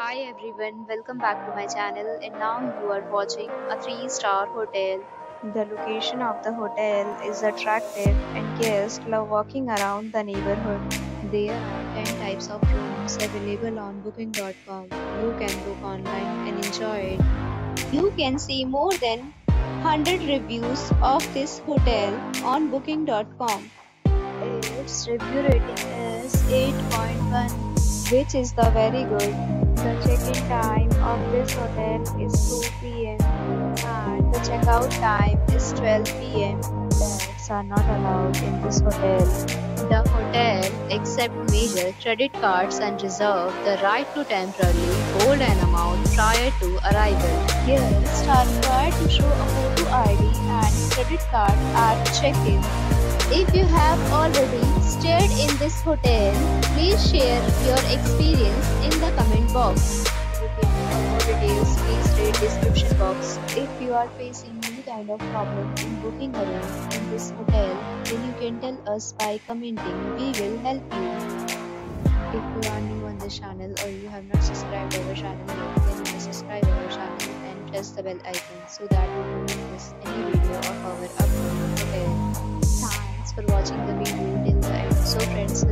Hi everyone, welcome back to my channel and now you are watching a 3-star hotel. The location of the hotel is attractive and guests love walking around the neighborhood. There are 10 types of rooms available on booking.com. You can book online and enjoy it. You can see more than 100 reviews of this hotel on booking.com. Its review rating is 8.1 which is the very good. The check-in time of this hotel is 2 p.m. and uh, the checkout time is 12 p.m. Pets are not allowed in this hotel. The hotel accepts major credit cards and reserve the right to temporarily hold an amount prior to arrival. Guests are required to show a photo ID and credit card at check-in. If you have already stayed in this hotel, Please share your experience in the comment box. For more please read description box. If you are facing any kind of problem in booking a room in this hotel, then you can tell us by commenting. We will help you. If you are new on this channel or you have not subscribed our channel yet, then you subscribe our channel and press the bell icon so that you don't miss any video of our upcoming hotel. Thanks for watching the video till the end. So friends,